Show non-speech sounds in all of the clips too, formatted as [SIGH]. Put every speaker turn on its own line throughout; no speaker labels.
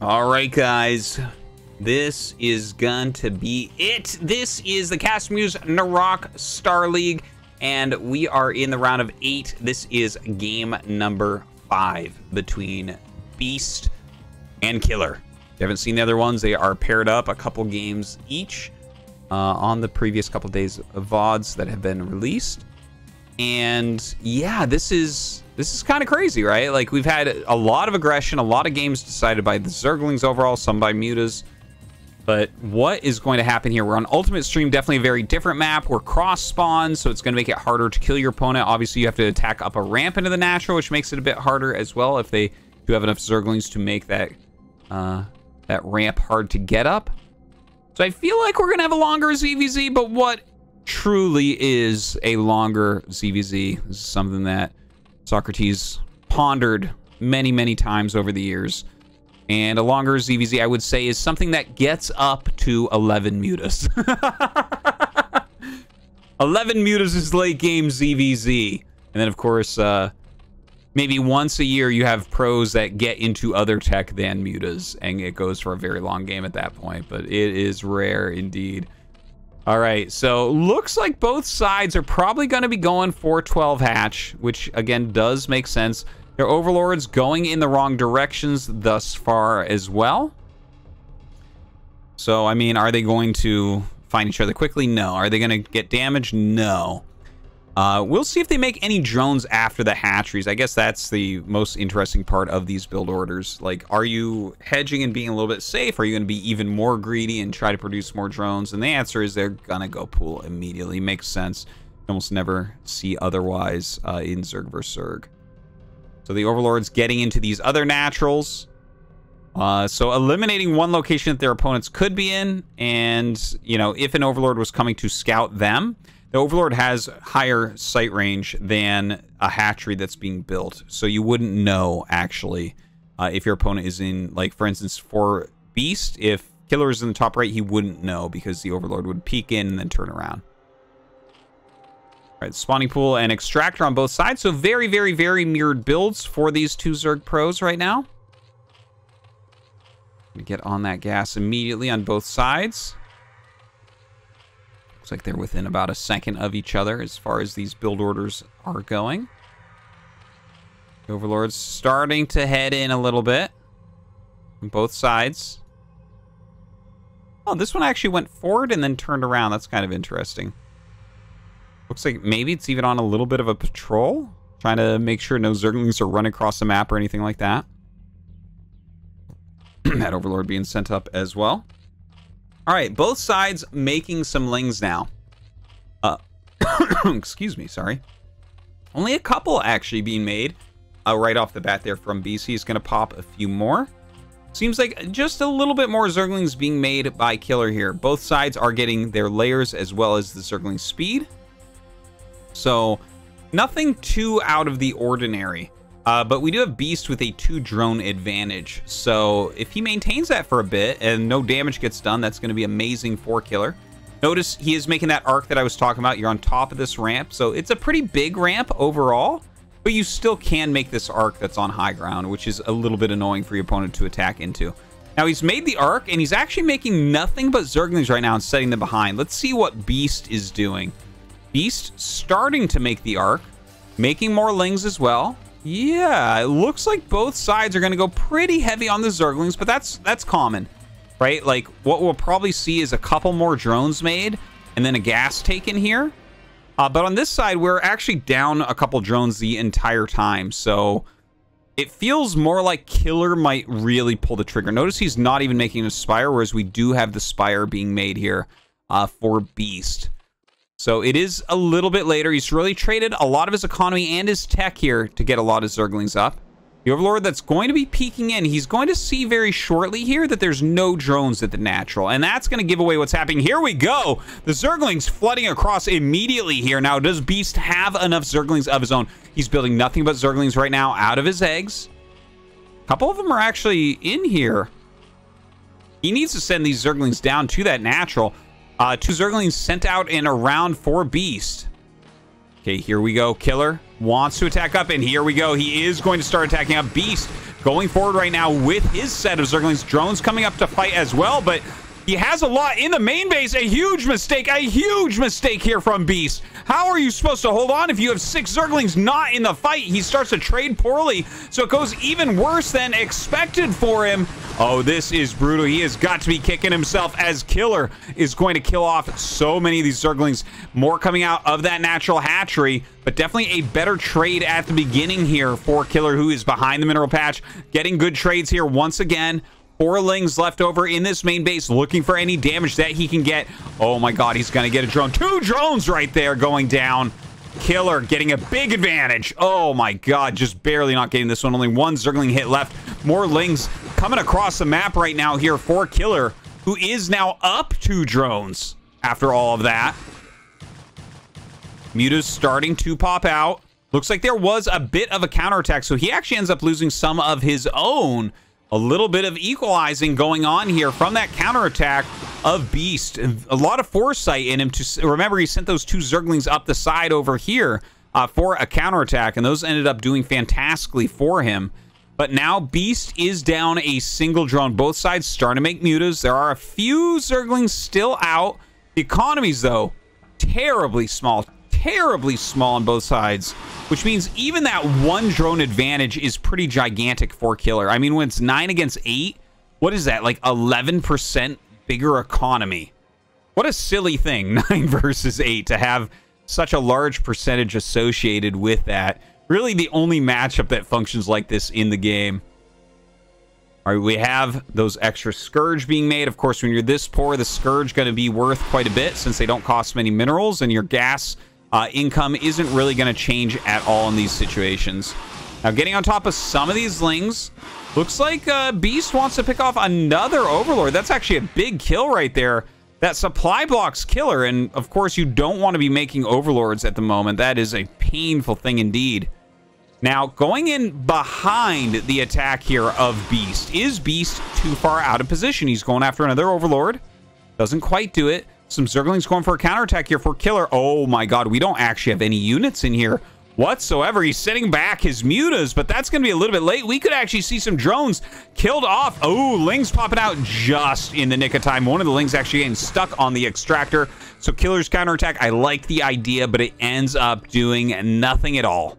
All right, guys. This is going to be it. This is the CasterMuse Narak Star League, and we are in the round of eight. This is game number five between Beast and Killer. If you haven't seen the other ones, they are paired up a couple games each uh, on the previous couple days of VODs that have been released. And yeah, this is this is kind of crazy, right? Like we've had a lot of aggression, a lot of games decided by the Zerglings overall, some by Mutas. But what is going to happen here? We're on Ultimate Stream, definitely a very different map. We're cross spawn, so it's going to make it harder to kill your opponent. Obviously, you have to attack up a ramp into the natural, which makes it a bit harder as well if they do have enough Zerglings to make that uh, that ramp hard to get up. So I feel like we're going to have a longer ZVZ, but what truly is a longer ZVZ. This is something that Socrates pondered many, many times over the years. And a longer ZVZ, I would say, is something that gets up to 11 mutas. [LAUGHS] 11 mutas is late game ZVZ. And then, of course, uh, maybe once a year you have pros that get into other tech than mutas. And it goes for a very long game at that point. But it is rare indeed. All right, so looks like both sides are probably going to be going for 12 hatch, which again does make sense. Their overlords going in the wrong directions thus far as well. So, I mean, are they going to find each other quickly? No. Are they going to get damaged? No. Uh, we'll see if they make any drones after the hatcheries. I guess that's the most interesting part of these build orders. Like, are you hedging and being a little bit safe? Are you going to be even more greedy and try to produce more drones? And the answer is they're going to go pool immediately. Makes sense. You almost never see otherwise uh, in Zerg vs. Zerg. So the Overlord's getting into these other naturals. Uh, so eliminating one location that their opponents could be in. And, you know, if an Overlord was coming to scout them the Overlord has higher sight range than a hatchery that's being built. So you wouldn't know, actually, uh, if your opponent is in, like, for instance, for Beast, if Killer is in the top right, he wouldn't know because the Overlord would peek in and then turn around. All right, spawning pool and extractor on both sides. So very, very, very mirrored builds for these two Zerg pros right now. Get on that gas immediately on both sides. Looks like they're within about a second of each other as far as these build orders are going. Overlord's starting to head in a little bit on both sides. Oh, this one actually went forward and then turned around. That's kind of interesting. Looks like maybe it's even on a little bit of a patrol. Trying to make sure no Zerglings are running across the map or anything like that. [CLEARS THROAT] that Overlord being sent up as well. All right, both sides making some lings now. Uh, [COUGHS] excuse me, sorry. Only a couple actually being made uh, right off the bat there from BC. Is going to pop a few more. Seems like just a little bit more Zerglings being made by Killer here. Both sides are getting their lairs as well as the Zergling speed. So nothing too out of the ordinary. Uh, but we do have Beast with a two drone advantage. So if he maintains that for a bit and no damage gets done, that's going to be amazing for Killer. Notice he is making that arc that I was talking about. You're on top of this ramp. So it's a pretty big ramp overall. But you still can make this arc that's on high ground, which is a little bit annoying for your opponent to attack into. Now he's made the arc and he's actually making nothing but Zerglings right now and setting them behind. Let's see what Beast is doing. Beast starting to make the arc, making more lings as well. Yeah, it looks like both sides are going to go pretty heavy on the Zerglings, but that's that's common, right? Like, what we'll probably see is a couple more drones made and then a gas taken here. Uh, but on this side, we're actually down a couple drones the entire time, so it feels more like Killer might really pull the trigger. Notice he's not even making a Spire, whereas we do have the Spire being made here uh, for Beast. So it is a little bit later. He's really traded a lot of his economy and his tech here to get a lot of Zerglings up. The Overlord that's going to be peeking in, he's going to see very shortly here that there's no drones at the natural. And that's going to give away what's happening. Here we go. The Zerglings flooding across immediately here. Now, does Beast have enough Zerglings of his own? He's building nothing but Zerglings right now out of his eggs. A couple of them are actually in here. He needs to send these Zerglings down to that natural. Uh, two Zerglings sent out in a round for Beast. Okay, here we go. Killer wants to attack up, and here we go. He is going to start attacking up. Beast going forward right now with his set of Zerglings. Drones coming up to fight as well, but he has a lot in the main base. A huge mistake, a huge mistake here from Beast. How are you supposed to hold on if you have six Zerglings not in the fight? He starts to trade poorly, so it goes even worse than expected for him. Oh, this is brutal. He has got to be kicking himself as Killer is going to kill off so many of these Zerglings. More coming out of that natural hatchery, but definitely a better trade at the beginning here for Killer, who is behind the mineral patch. Getting good trades here once again. Four Lings left over in this main base looking for any damage that he can get. Oh my god, he's going to get a drone. Two drones right there going down. Killer getting a big advantage. Oh my god, just barely not getting this one. Only one Zergling hit left. More Lings coming across the map right now here for Killer, who is now up two drones after all of that. Muta's starting to pop out. Looks like there was a bit of a counterattack, so he actually ends up losing some of his own a little bit of equalizing going on here from that counterattack of Beast. A lot of foresight in him to remember he sent those two Zerglings up the side over here uh, for a counterattack, and those ended up doing fantastically for him. But now Beast is down a single drone. Both sides starting to make mutas. There are a few Zerglings still out. The economies, though, terribly small. Terribly small on both sides which means even that one drone advantage is pretty gigantic for Killer. I mean, when it's 9 against 8, what is that, like 11% bigger economy? What a silly thing, [LAUGHS] 9 versus 8, to have such a large percentage associated with that. Really the only matchup that functions like this in the game. All right, we have those extra Scourge being made. Of course, when you're this poor, the Scourge going to be worth quite a bit since they don't cost many minerals, and your gas uh, income isn't really going to change at all in these situations. Now, getting on top of some of these lings, looks like uh, Beast wants to pick off another Overlord. That's actually a big kill right there. That supply blocks killer, and of course, you don't want to be making Overlords at the moment. That is a painful thing indeed. Now, going in behind the attack here of Beast. Is Beast too far out of position? He's going after another Overlord. Doesn't quite do it. Some Zerglings going for a counterattack here for Killer. Oh my god, we don't actually have any units in here whatsoever. He's sitting back his mutas, but that's going to be a little bit late. We could actually see some drones killed off. Oh, Lings popping out just in the nick of time. One of the Lings actually getting stuck on the extractor. So Killer's counterattack, I like the idea, but it ends up doing nothing at all.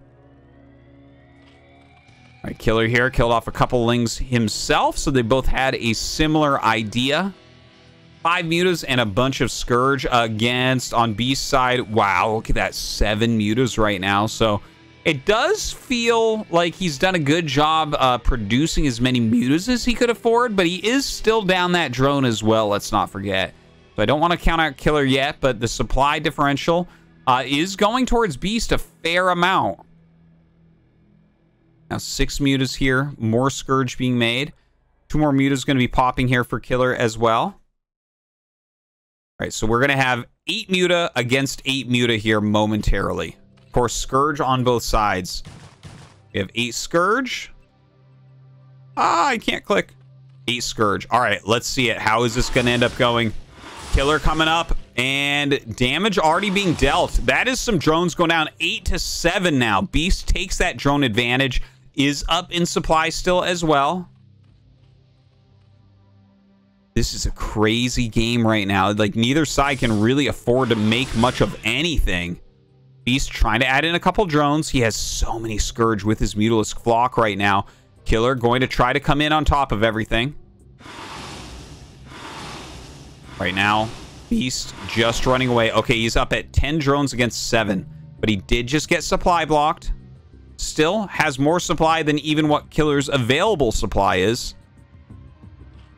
Right, Killer here killed off a couple Lings himself, so they both had a similar idea. Five mutas and a bunch of Scourge against on Beast side. Wow, look at that. Seven mutas right now. So it does feel like he's done a good job uh, producing as many mutas as he could afford, but he is still down that drone as well, let's not forget. So I don't want to count out Killer yet, but the supply differential uh, is going towards Beast a fair amount. Now six mutas here, more Scourge being made. Two more mutas going to be popping here for Killer as well. All right, so we're going to have 8 Muta against 8 Muta here momentarily. Of course, Scourge on both sides. We have 8 Scourge. Ah, I can't click. 8 Scourge. All right, let's see it. How is this going to end up going? Killer coming up, and damage already being dealt. That is some drones going down 8 to 7 now. Beast takes that drone advantage, is up in supply still as well. This is a crazy game right now. Like, neither side can really afford to make much of anything. Beast trying to add in a couple drones. He has so many Scourge with his Mutalisk Flock right now. Killer going to try to come in on top of everything. Right now, Beast just running away. Okay, he's up at 10 drones against 7. But he did just get supply blocked. Still has more supply than even what Killer's available supply is.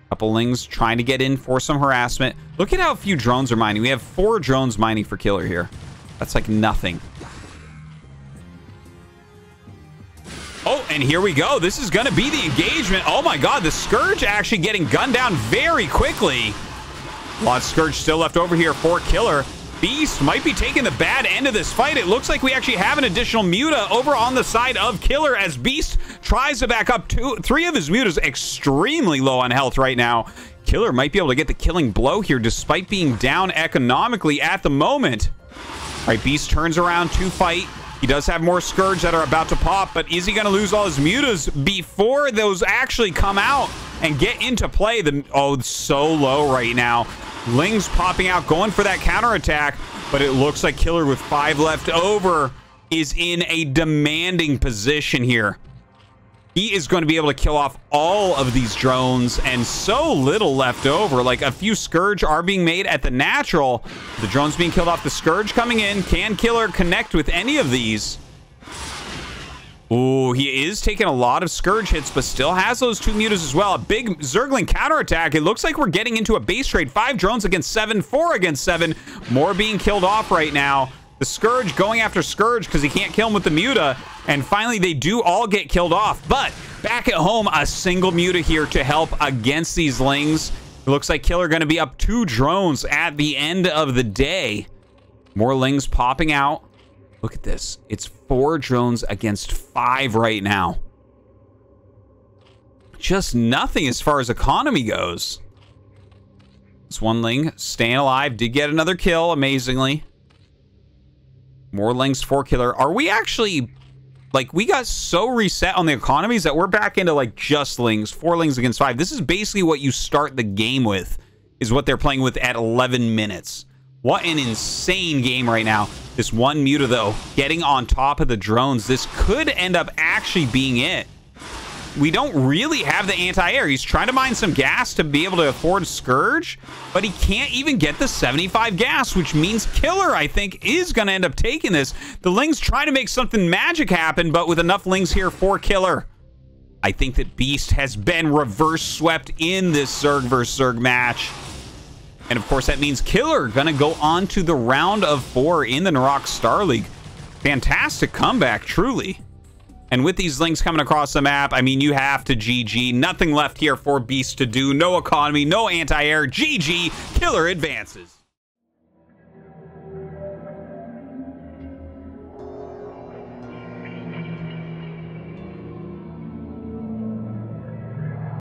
Couple Lings trying to get in for some harassment. Look at how few drones are mining. We have four drones mining for Killer here. That's like nothing. Oh, and here we go. This is going to be the engagement. Oh my god, the Scourge actually getting gunned down very quickly. A lot of Scourge still left over here for Killer. Beast might be taking the bad end of this fight. It looks like we actually have an additional Muta over on the side of Killer as Beast tries to back up two, three of his Mutas extremely low on health right now. Killer might be able to get the killing blow here despite being down economically at the moment. All right, Beast turns around to fight. He does have more Scourge that are about to pop, but is he going to lose all his mutas before those actually come out and get into play? The Oh, so low right now. Ling's popping out, going for that counterattack, but it looks like Killer with five left over is in a demanding position here. He is going to be able to kill off all of these drones and so little left over. Like a few Scourge are being made at the natural. The drones being killed off. The Scourge coming in. Can Killer connect with any of these? Ooh, he is taking a lot of Scourge hits, but still has those two mutas as well. A big Zergling counterattack. It looks like we're getting into a base trade. Five drones against seven, four against seven. More being killed off right now. The Scourge going after Scourge because he can't kill him with the Muta. And finally, they do all get killed off. But back at home, a single Muta here to help against these Lings. It looks like Killer going to be up two drones at the end of the day. More Lings popping out. Look at this. It's four drones against five right now. Just nothing as far as economy goes. This one Ling staying alive. Did get another kill, amazingly. More Lings, for Killer. Are we actually... Like, we got so reset on the economies that we're back into, like, just Lings. Four Lings against five. This is basically what you start the game with, is what they're playing with at 11 minutes. What an insane game right now. This one Muta, though, getting on top of the drones. This could end up actually being it we don't really have the anti-air. He's trying to mine some gas to be able to afford Scourge, but he can't even get the 75 gas, which means Killer, I think, is going to end up taking this. The Ling's trying to make something magic happen, but with enough Lings here for Killer. I think that Beast has been reverse swept in this Zerg vs. Zerg match. And of course, that means Killer to go on to the round of four in the Narak Star League. Fantastic comeback, truly. And with these lings coming across the map, I mean, you have to GG. Nothing left here for Beast to do. No economy, no anti-air. GG. Killer advances.